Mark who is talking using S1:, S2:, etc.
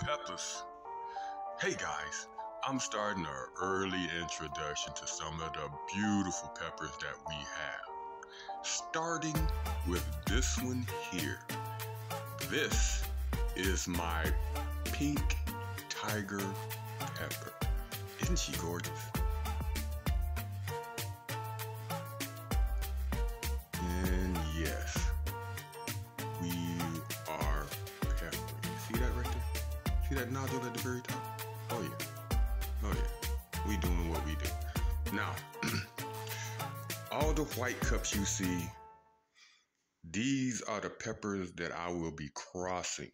S1: peppers. Hey guys, I'm starting an early introduction to some of the beautiful peppers that we have. Starting with this one here. This is my pink tiger pepper. Isn't she gorgeous? See that nodule at the very top? Oh yeah. Oh yeah. We doing what we do. Now, all the white cups you see, these are the peppers that I will be crossing